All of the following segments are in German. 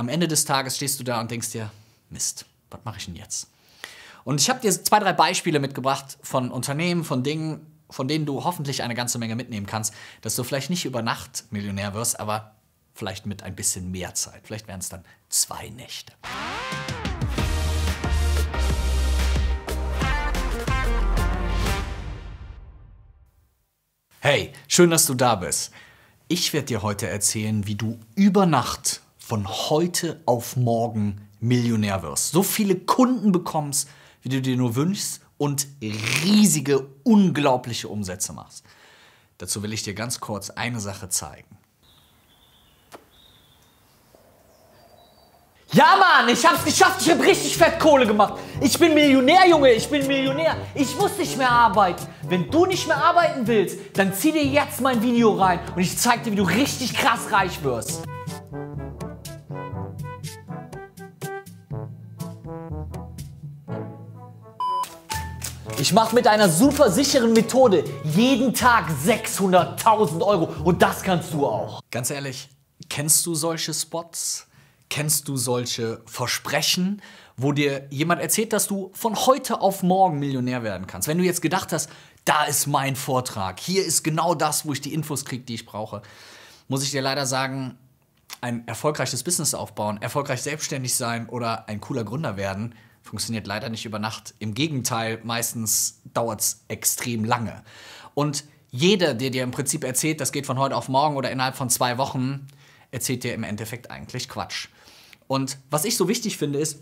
am Ende des Tages stehst du da und denkst dir, Mist, was mache ich denn jetzt? Und ich habe dir zwei, drei Beispiele mitgebracht von Unternehmen, von Dingen, von denen du hoffentlich eine ganze Menge mitnehmen kannst, dass du vielleicht nicht über Nacht Millionär wirst, aber vielleicht mit ein bisschen mehr Zeit. Vielleicht wären es dann zwei Nächte. Hey, schön, dass du da bist. Ich werde dir heute erzählen, wie du über Nacht von heute auf morgen Millionär wirst. So viele Kunden bekommst, wie du dir nur wünschst und riesige, unglaubliche Umsätze machst. Dazu will ich dir ganz kurz eine Sache zeigen. Ja, Mann, ich hab's geschafft. Ich hab richtig fett Kohle gemacht. Ich bin Millionär, Junge. Ich bin Millionär. Ich muss nicht mehr arbeiten. Wenn du nicht mehr arbeiten willst, dann zieh dir jetzt mein Video rein und ich zeig dir, wie du richtig krass reich wirst. Ich mache mit einer super sicheren Methode jeden Tag 600.000 Euro und das kannst du auch. Ganz ehrlich, kennst du solche Spots? Kennst du solche Versprechen, wo dir jemand erzählt, dass du von heute auf morgen Millionär werden kannst? Wenn du jetzt gedacht hast, da ist mein Vortrag, hier ist genau das, wo ich die Infos kriege, die ich brauche, muss ich dir leider sagen, ein erfolgreiches Business aufbauen, erfolgreich selbstständig sein oder ein cooler Gründer werden, funktioniert leider nicht über Nacht. Im Gegenteil, meistens dauert es extrem lange. Und jeder, der dir im Prinzip erzählt, das geht von heute auf morgen oder innerhalb von zwei Wochen, erzählt dir im Endeffekt eigentlich Quatsch. Und was ich so wichtig finde, ist,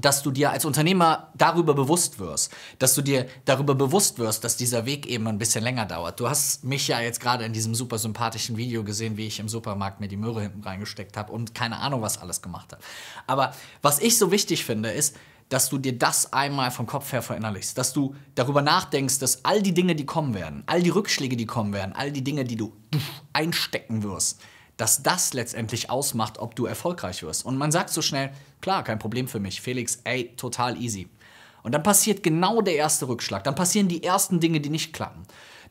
dass du dir als Unternehmer darüber bewusst wirst, dass du dir darüber bewusst wirst, dass dieser Weg eben ein bisschen länger dauert. Du hast mich ja jetzt gerade in diesem super sympathischen Video gesehen, wie ich im Supermarkt mir die Möhre hinten reingesteckt habe und keine Ahnung, was alles gemacht habe. Aber was ich so wichtig finde, ist, dass du dir das einmal vom Kopf her verinnerlichst, dass du darüber nachdenkst, dass all die Dinge, die kommen werden, all die Rückschläge, die kommen werden, all die Dinge, die du einstecken wirst, dass das letztendlich ausmacht, ob du erfolgreich wirst. Und man sagt so schnell, klar, kein Problem für mich, Felix, ey, total easy. Und dann passiert genau der erste Rückschlag, dann passieren die ersten Dinge, die nicht klappen.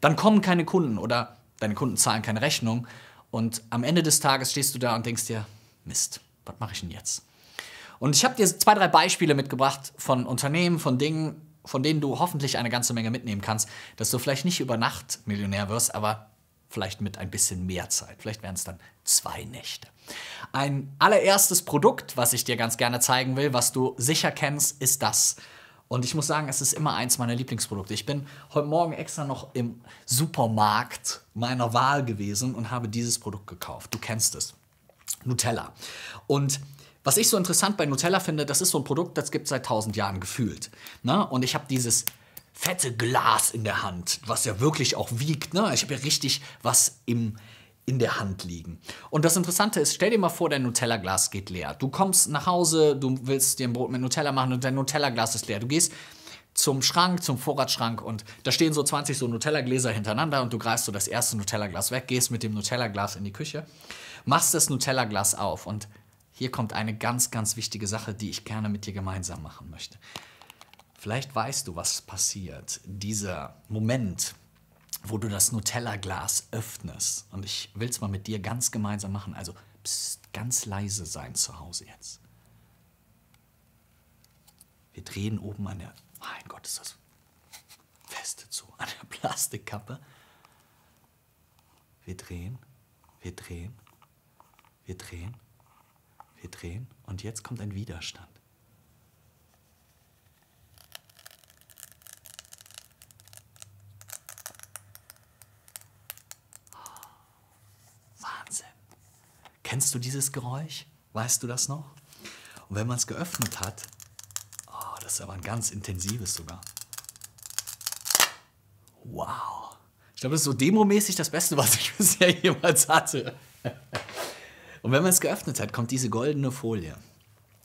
Dann kommen keine Kunden oder deine Kunden zahlen keine Rechnung und am Ende des Tages stehst du da und denkst dir, Mist, was mache ich denn jetzt? Und ich habe dir zwei, drei Beispiele mitgebracht von Unternehmen, von Dingen, von denen du hoffentlich eine ganze Menge mitnehmen kannst, dass du vielleicht nicht über Nacht Millionär wirst, aber vielleicht mit ein bisschen mehr Zeit. Vielleicht wären es dann zwei Nächte. Ein allererstes Produkt, was ich dir ganz gerne zeigen will, was du sicher kennst, ist das. Und ich muss sagen, es ist immer eins meiner Lieblingsprodukte. Ich bin heute Morgen extra noch im Supermarkt meiner Wahl gewesen und habe dieses Produkt gekauft. Du kennst es. Nutella. Und was ich so interessant bei Nutella finde, das ist so ein Produkt, das gibt es seit tausend Jahren gefühlt. Ne? Und ich habe dieses fette Glas in der Hand, was ja wirklich auch wiegt. Ne? Ich habe ja richtig was im, in der Hand liegen. Und das Interessante ist, stell dir mal vor, dein Nutella-Glas geht leer. Du kommst nach Hause, du willst dir ein Brot mit Nutella machen und dein Nutella-Glas ist leer. Du gehst zum Schrank, zum Vorratsschrank und da stehen so 20 so Nutella-Gläser hintereinander und du greifst so das erste Nutella-Glas weg, gehst mit dem Nutella-Glas in die Küche, machst das Nutella-Glas auf und hier kommt eine ganz, ganz wichtige Sache, die ich gerne mit dir gemeinsam machen möchte. Vielleicht weißt du, was passiert. Dieser Moment, wo du das Nutella-Glas öffnest. Und ich will es mal mit dir ganz gemeinsam machen. Also pst, ganz leise sein zu Hause jetzt. Wir drehen oben an der, mein Gott, ist das feste zu, an der Plastikkappe. Wir drehen, wir drehen, wir drehen, wir drehen. Und jetzt kommt ein Widerstand. Kennst du dieses Geräusch? Weißt du das noch? Und wenn man es geöffnet hat, oh, das ist aber ein ganz intensives sogar. Wow. Ich glaube, das ist so demomäßig das Beste, was ich bisher jemals hatte. Und wenn man es geöffnet hat, kommt diese goldene Folie.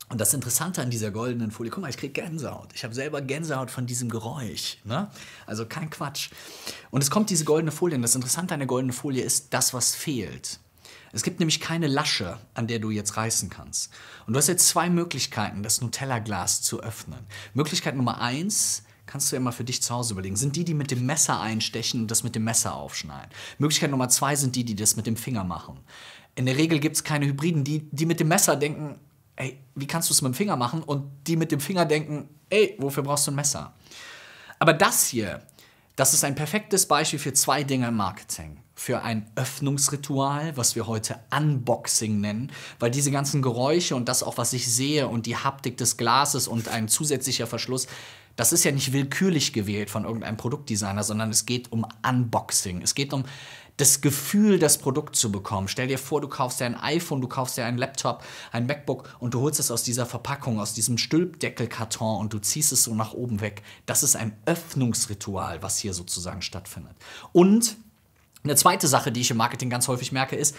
Und das Interessante an dieser goldenen Folie, guck mal, ich kriege Gänsehaut. Ich habe selber Gänsehaut von diesem Geräusch. Ne? Also kein Quatsch. Und es kommt diese goldene Folie. Und das Interessante an der goldenen Folie ist das, was fehlt. Es gibt nämlich keine Lasche, an der du jetzt reißen kannst. Und du hast jetzt zwei Möglichkeiten, das Nutella-Glas zu öffnen. Möglichkeit Nummer eins, kannst du ja mal für dich zu Hause überlegen, sind die, die mit dem Messer einstechen und das mit dem Messer aufschneiden. Möglichkeit Nummer zwei sind die, die das mit dem Finger machen. In der Regel gibt es keine Hybriden, die, die mit dem Messer denken, ey, wie kannst du es mit dem Finger machen? Und die mit dem Finger denken, ey, wofür brauchst du ein Messer? Aber das hier, das ist ein perfektes Beispiel für zwei Dinge im Marketing. Für ein Öffnungsritual, was wir heute Unboxing nennen, weil diese ganzen Geräusche und das auch, was ich sehe und die Haptik des Glases und ein zusätzlicher Verschluss, das ist ja nicht willkürlich gewählt von irgendeinem Produktdesigner, sondern es geht um Unboxing. Es geht um das Gefühl, das Produkt zu bekommen. Stell dir vor, du kaufst dir ein iPhone, du kaufst dir einen Laptop, ein MacBook und du holst es aus dieser Verpackung, aus diesem Stülpdeckelkarton und du ziehst es so nach oben weg. Das ist ein Öffnungsritual, was hier sozusagen stattfindet. Und eine zweite Sache, die ich im Marketing ganz häufig merke, ist,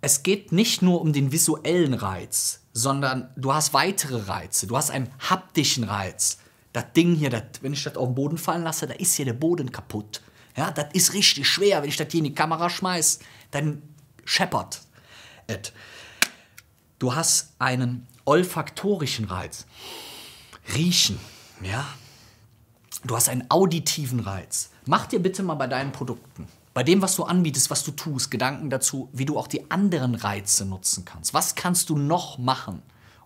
es geht nicht nur um den visuellen Reiz, sondern du hast weitere Reize. Du hast einen haptischen Reiz. Das Ding hier, das, wenn ich das auf den Boden fallen lasse, da ist hier der Boden kaputt. Ja, das ist richtig schwer. Wenn ich das hier in die Kamera schmeiß, dann scheppert es. Du hast einen olfaktorischen Reiz. Riechen, ja. Du hast einen auditiven Reiz. Mach dir bitte mal bei deinen Produkten, bei dem, was du anbietest, was du tust, Gedanken dazu, wie du auch die anderen Reize nutzen kannst. Was kannst du noch machen,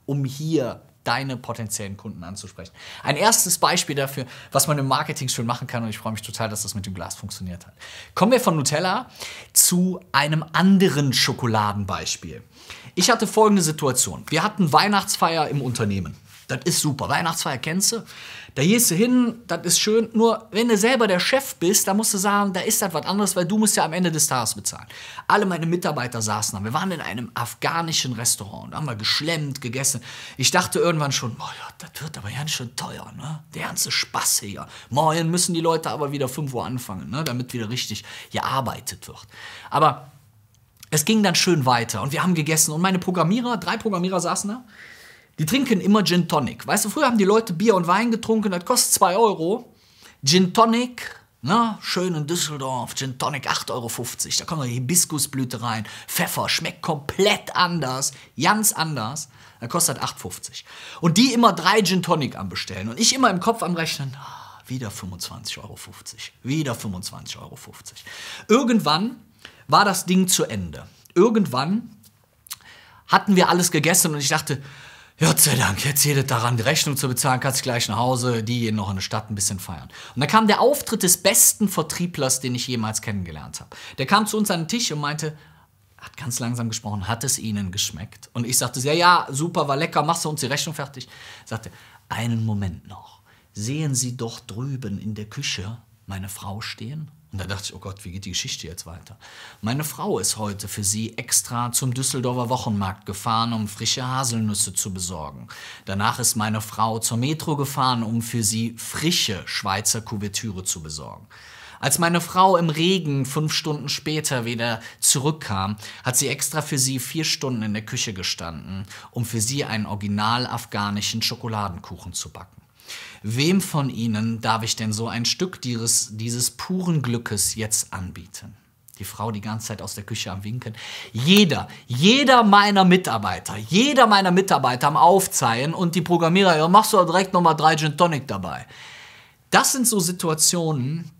um hier deine potenziellen Kunden anzusprechen. Ein erstes Beispiel dafür, was man im Marketing schön machen kann, und ich freue mich total, dass das mit dem Glas funktioniert hat. Kommen wir von Nutella zu einem anderen Schokoladenbeispiel. Ich hatte folgende Situation. Wir hatten Weihnachtsfeier im Unternehmen. Das ist super. Weihnachtsfeier kennst du? Da gehst du hin, das ist schön. Nur wenn du selber der Chef bist, da musst du sagen, da ist das was anderes, weil du musst ja am Ende des Tages bezahlen. Alle meine Mitarbeiter saßen da. Wir waren in einem afghanischen Restaurant. Da haben wir geschlemmt, gegessen. Ich dachte irgendwann schon, boah, ja, das wird aber ganz schön teuer, ne? Der ganze Spaß hier. Morgen müssen die Leute aber wieder 5 Uhr anfangen, ne? damit wieder richtig gearbeitet wird. Aber es ging dann schön weiter und wir haben gegessen und meine Programmierer, drei Programmierer saßen da die trinken immer Gin Tonic. Weißt du, früher haben die Leute Bier und Wein getrunken, das kostet 2 Euro. Gin Tonic, na, schön in Düsseldorf, Gin Tonic 8,50 Euro. Da kommt noch Hibiskusblüte rein, Pfeffer, schmeckt komplett anders, ganz anders. Dann kostet 8,50. Und die immer drei Gin Tonic am bestellen. Und ich immer im Kopf am Rechnen, ah, wieder 25,50 Euro. Wieder 25,50 Euro. Irgendwann war das Ding zu Ende. Irgendwann hatten wir alles gegessen und ich dachte, Gott sei Dank, jetzt jedes daran, die Rechnung zu bezahlen, kannst gleich nach Hause, die gehen noch in der Stadt ein bisschen feiern. Und da kam der Auftritt des besten Vertrieblers, den ich jemals kennengelernt habe. Der kam zu uns an den Tisch und meinte, hat ganz langsam gesprochen, hat es Ihnen geschmeckt? Und ich sagte, ja, ja, super, war lecker, machst du uns die Rechnung fertig? Sagte, einen Moment noch. Sehen Sie doch drüben in der Küche meine Frau stehen? Und da dachte ich, oh Gott, wie geht die Geschichte jetzt weiter? Meine Frau ist heute für sie extra zum Düsseldorfer Wochenmarkt gefahren, um frische Haselnüsse zu besorgen. Danach ist meine Frau zur Metro gefahren, um für sie frische Schweizer Kuvertüre zu besorgen. Als meine Frau im Regen fünf Stunden später wieder zurückkam, hat sie extra für sie vier Stunden in der Küche gestanden, um für sie einen original afghanischen Schokoladenkuchen zu backen. Wem von Ihnen darf ich denn so ein Stück dieses, dieses puren Glückes jetzt anbieten? Die Frau die ganze Zeit aus der Küche am Winken. Jeder, jeder meiner Mitarbeiter, jeder meiner Mitarbeiter am Aufzeigen und die Programmierer, ja, machst du direkt nochmal drei Gin Tonic dabei. Das sind so Situationen,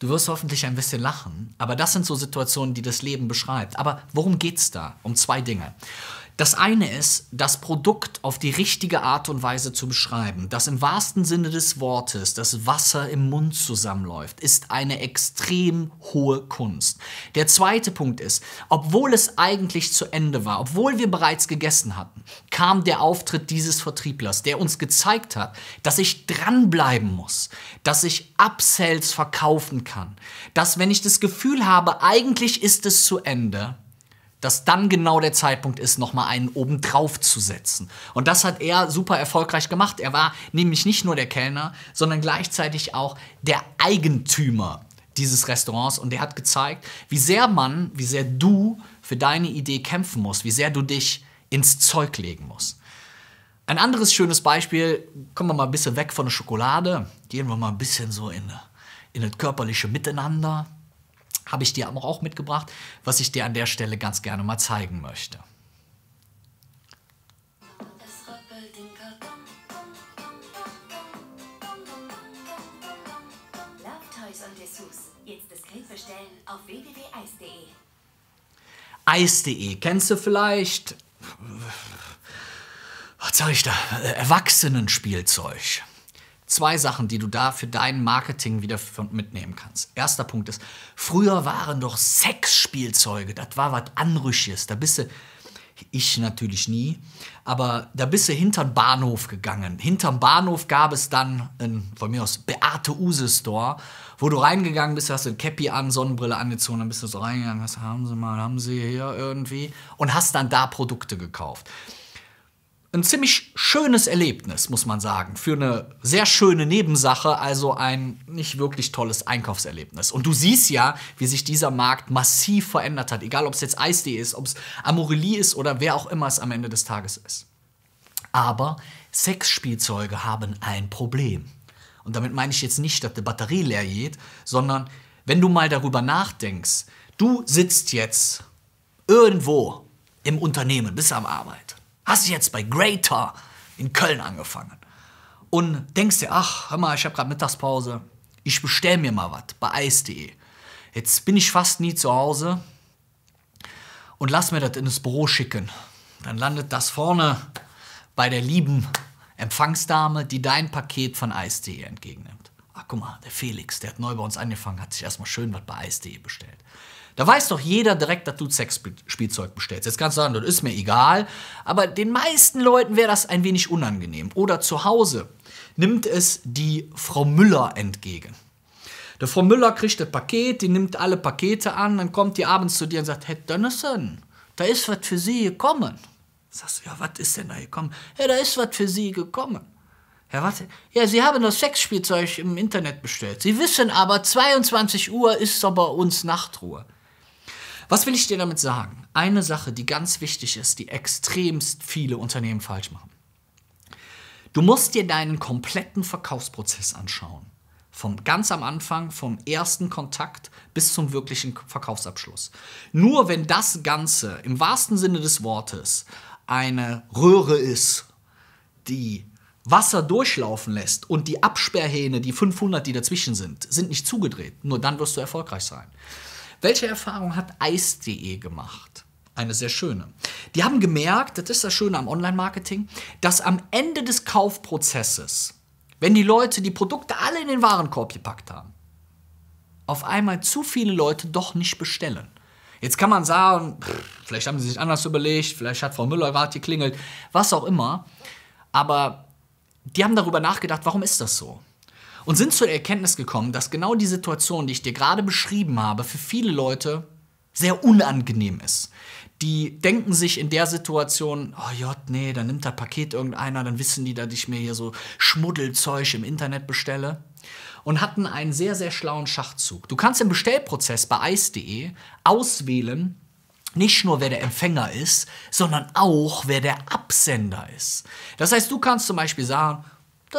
du wirst hoffentlich ein bisschen lachen, aber das sind so Situationen, die das Leben beschreibt. Aber worum geht's da? Um zwei Dinge. Das eine ist, das Produkt auf die richtige Art und Weise zu beschreiben. Das im wahrsten Sinne des Wortes das Wasser im Mund zusammenläuft, ist eine extrem hohe Kunst. Der zweite Punkt ist, obwohl es eigentlich zu Ende war, obwohl wir bereits gegessen hatten, kam der Auftritt dieses Vertrieblers, der uns gezeigt hat, dass ich dranbleiben muss, dass ich Upsells verkaufen kann, dass wenn ich das Gefühl habe, eigentlich ist es zu Ende, dass dann genau der Zeitpunkt ist, nochmal einen oben drauf zu setzen. Und das hat er super erfolgreich gemacht. Er war nämlich nicht nur der Kellner, sondern gleichzeitig auch der Eigentümer dieses Restaurants und der hat gezeigt, wie sehr man, wie sehr du für deine Idee kämpfen musst, wie sehr du dich ins Zeug legen musst. Ein anderes schönes Beispiel, kommen wir mal ein bisschen weg von der Schokolade, gehen wir mal ein bisschen so in, in das körperliche Miteinander habe ich dir aber auch mitgebracht, was ich dir an der Stelle ganz gerne mal zeigen möchte. Eis.de, kennst du vielleicht? Was sag ich da? Äh, Erwachsenenspielzeug. Zwei Sachen, die du da für dein Marketing wieder mitnehmen kannst. Erster Punkt ist, früher waren doch Sexspielzeuge, das war was Anrüchiges. Da bist du, ich natürlich nie, aber da bist du hinterm Bahnhof gegangen. Hinterm Bahnhof gab es dann, ein, von mir aus, Beate Use Store, wo du reingegangen bist, hast du ein Cappy an, Sonnenbrille angezogen, dann bist du so reingegangen, was haben sie mal, haben sie hier irgendwie und hast dann da Produkte gekauft ein ziemlich schönes Erlebnis, muss man sagen. Für eine sehr schöne Nebensache, also ein nicht wirklich tolles Einkaufserlebnis. Und du siehst ja, wie sich dieser Markt massiv verändert hat. Egal, ob es jetzt Eisdee ist, ob es Amorelie ist oder wer auch immer es am Ende des Tages ist. Aber Sexspielzeuge haben ein Problem. Und damit meine ich jetzt nicht, dass die Batterie leer geht, sondern wenn du mal darüber nachdenkst, du sitzt jetzt irgendwo im Unternehmen, bist am Arbeit Hast du jetzt bei Greater in Köln angefangen und denkst dir, ach, hör mal, ich habe gerade Mittagspause, ich bestell mir mal was bei Eis.de. Jetzt bin ich fast nie zu Hause und lass mir das in das Büro schicken. Dann landet das vorne bei der lieben Empfangsdame, die dein Paket von Eis.de entgegennimmt. Ach, guck mal, der Felix, der hat neu bei uns angefangen, hat sich erstmal schön was bei Eis.de bestellt. Da weiß doch jeder direkt, dass du Sexspielzeug bestellst. Jetzt kannst du sagen, das ist mir egal, aber den meisten Leuten wäre das ein wenig unangenehm. Oder zu Hause nimmt es die Frau Müller entgegen. Der Frau Müller kriegt das Paket, die nimmt alle Pakete an, dann kommt die abends zu dir und sagt, Herr Dönnissen, da ist was für Sie gekommen. Sagst du, ja, was ist denn da gekommen? Ja, da ist was für Sie gekommen. Ja, was? Ja, Sie haben das Sexspielzeug im Internet bestellt. Sie wissen aber, 22 Uhr ist doch bei uns Nachtruhe. Was will ich dir damit sagen? Eine Sache, die ganz wichtig ist, die extremst viele Unternehmen falsch machen. Du musst dir deinen kompletten Verkaufsprozess anschauen. Vom ganz am Anfang, vom ersten Kontakt bis zum wirklichen Verkaufsabschluss. Nur wenn das Ganze im wahrsten Sinne des Wortes eine Röhre ist, die Wasser durchlaufen lässt und die Absperrhähne, die 500, die dazwischen sind, sind nicht zugedreht, nur dann wirst du erfolgreich sein. Welche Erfahrung hat Eis.de gemacht? Eine sehr schöne. Die haben gemerkt, das ist das Schöne am Online-Marketing, dass am Ende des Kaufprozesses, wenn die Leute die Produkte alle in den Warenkorb gepackt haben, auf einmal zu viele Leute doch nicht bestellen. Jetzt kann man sagen, vielleicht haben sie sich anders überlegt, vielleicht hat Frau Müller gerade geklingelt, was auch immer. Aber die haben darüber nachgedacht, warum ist das so? Und sind zur Erkenntnis gekommen, dass genau die Situation, die ich dir gerade beschrieben habe, für viele Leute sehr unangenehm ist. Die denken sich in der Situation, oh Gott, nee, dann nimmt das Paket irgendeiner, dann wissen die, dass ich mir hier so Schmuddelzeug im Internet bestelle. Und hatten einen sehr, sehr schlauen Schachzug. Du kannst im Bestellprozess bei eis.de auswählen, nicht nur wer der Empfänger ist, sondern auch wer der Absender ist. Das heißt, du kannst zum Beispiel sagen,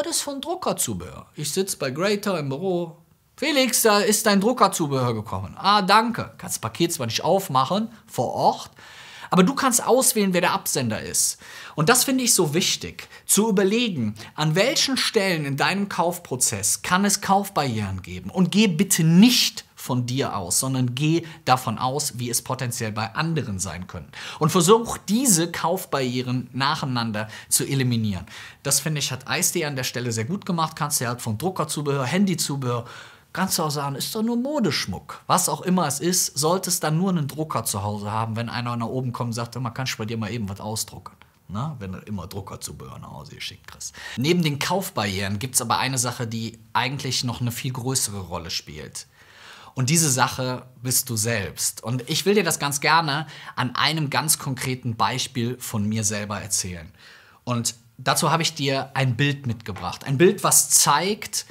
das ist von Druckerzubehör. Ich sitze bei Greater im Büro. Felix, da ist dein Druckerzubehör gekommen. Ah, danke. Kannst das Paket zwar nicht aufmachen vor Ort, aber du kannst auswählen, wer der Absender ist. Und das finde ich so wichtig, zu überlegen, an welchen Stellen in deinem Kaufprozess kann es Kaufbarrieren geben. Und geh bitte nicht von dir aus, sondern geh davon aus, wie es potenziell bei anderen sein können. Und versuch diese Kaufbarrieren nacheinander zu eliminieren. Das finde ich, hat Eis.de an der Stelle sehr gut gemacht. Kannst du halt von Druckerzubehör, Handyzubehör, kannst du auch sagen, ist doch nur Modeschmuck. Was auch immer es ist, solltest dann nur einen Drucker zu Hause haben, wenn einer nach oben kommt und sagt, man kann bei dir mal eben was ausdrucken. Na, wenn du immer Druckerzubehör nach Hause geschickt kriegst. Neben den Kaufbarrieren gibt es aber eine Sache, die eigentlich noch eine viel größere Rolle spielt. Und diese Sache bist du selbst. Und ich will dir das ganz gerne an einem ganz konkreten Beispiel von mir selber erzählen. Und dazu habe ich dir ein Bild mitgebracht. Ein Bild, was zeigt,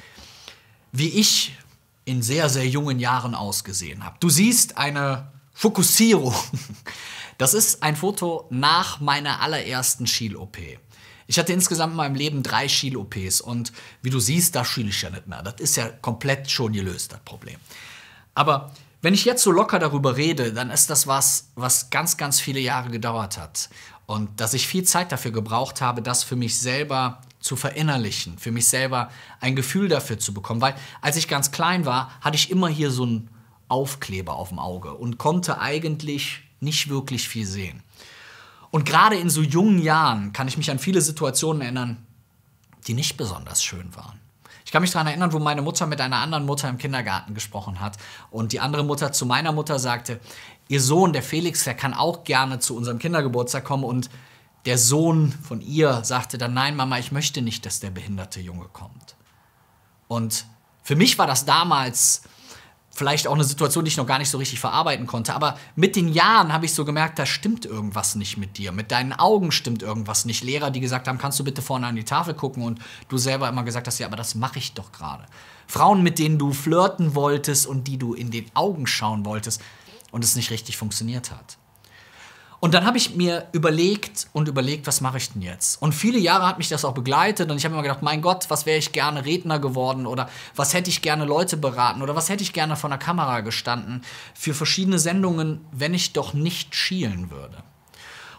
wie ich in sehr, sehr jungen Jahren ausgesehen habe. Du siehst eine Fokussierung. Das ist ein Foto nach meiner allerersten Schiel-OP. Ich hatte insgesamt in meinem Leben drei Schiel-OPs und wie du siehst, da schiele ich ja nicht mehr. Das ist ja komplett schon gelöst, das Problem. Aber wenn ich jetzt so locker darüber rede, dann ist das was, was ganz, ganz viele Jahre gedauert hat. Und dass ich viel Zeit dafür gebraucht habe, das für mich selber zu verinnerlichen, für mich selber ein Gefühl dafür zu bekommen. Weil als ich ganz klein war, hatte ich immer hier so einen Aufkleber auf dem Auge und konnte eigentlich nicht wirklich viel sehen. Und gerade in so jungen Jahren kann ich mich an viele Situationen erinnern, die nicht besonders schön waren. Ich kann mich daran erinnern, wo meine Mutter mit einer anderen Mutter im Kindergarten gesprochen hat und die andere Mutter zu meiner Mutter sagte, ihr Sohn, der Felix, der kann auch gerne zu unserem Kindergeburtstag kommen und der Sohn von ihr sagte dann, nein, Mama, ich möchte nicht, dass der behinderte Junge kommt. Und für mich war das damals vielleicht auch eine Situation, die ich noch gar nicht so richtig verarbeiten konnte. Aber mit den Jahren habe ich so gemerkt, da stimmt irgendwas nicht mit dir. Mit deinen Augen stimmt irgendwas nicht. Lehrer, die gesagt haben, kannst du bitte vorne an die Tafel gucken und du selber immer gesagt hast, ja, aber das mache ich doch gerade. Frauen, mit denen du flirten wolltest und die du in den Augen schauen wolltest und es nicht richtig funktioniert hat. Und dann habe ich mir überlegt und überlegt, was mache ich denn jetzt? Und viele Jahre hat mich das auch begleitet und ich habe immer gedacht, mein Gott, was wäre ich gerne Redner geworden oder was hätte ich gerne Leute beraten oder was hätte ich gerne vor der Kamera gestanden für verschiedene Sendungen, wenn ich doch nicht schielen würde.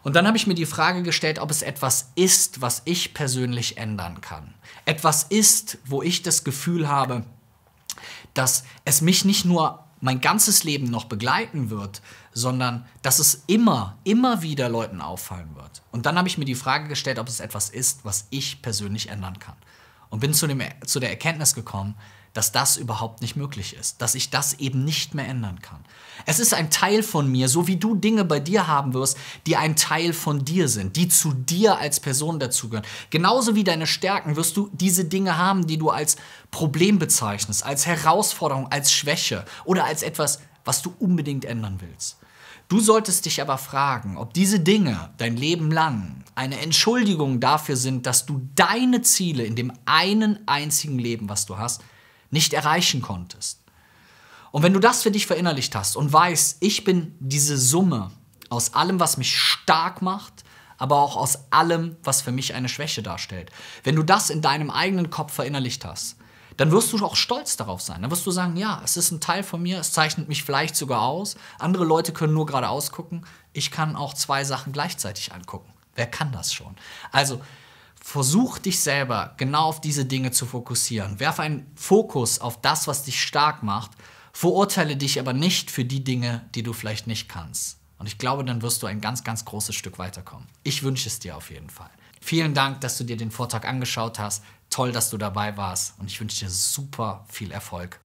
Und dann habe ich mir die Frage gestellt, ob es etwas ist, was ich persönlich ändern kann. Etwas ist, wo ich das Gefühl habe, dass es mich nicht nur mein ganzes Leben noch begleiten wird, sondern dass es immer, immer wieder Leuten auffallen wird. Und dann habe ich mir die Frage gestellt, ob es etwas ist, was ich persönlich ändern kann. Und bin zu, dem, zu der Erkenntnis gekommen, dass das überhaupt nicht möglich ist, dass ich das eben nicht mehr ändern kann. Es ist ein Teil von mir, so wie du Dinge bei dir haben wirst, die ein Teil von dir sind, die zu dir als Person dazugehören. Genauso wie deine Stärken wirst du diese Dinge haben, die du als Problem bezeichnest, als Herausforderung, als Schwäche oder als etwas, was du unbedingt ändern willst. Du solltest dich aber fragen, ob diese Dinge dein Leben lang eine Entschuldigung dafür sind, dass du deine Ziele in dem einen einzigen Leben, was du hast, nicht erreichen konntest. Und wenn du das für dich verinnerlicht hast und weißt, ich bin diese Summe aus allem, was mich stark macht, aber auch aus allem, was für mich eine Schwäche darstellt. Wenn du das in deinem eigenen Kopf verinnerlicht hast, dann wirst du auch stolz darauf sein. Dann wirst du sagen, ja, es ist ein Teil von mir, es zeichnet mich vielleicht sogar aus. Andere Leute können nur gerade ausgucken. Ich kann auch zwei Sachen gleichzeitig angucken. Wer kann das schon? Also versuch dich selber genau auf diese Dinge zu fokussieren. Werf einen Fokus auf das, was dich stark macht. Verurteile dich aber nicht für die Dinge, die du vielleicht nicht kannst. Und ich glaube, dann wirst du ein ganz, ganz großes Stück weiterkommen. Ich wünsche es dir auf jeden Fall. Vielen Dank, dass du dir den Vortrag angeschaut hast. Toll, dass du dabei warst. Und ich wünsche dir super viel Erfolg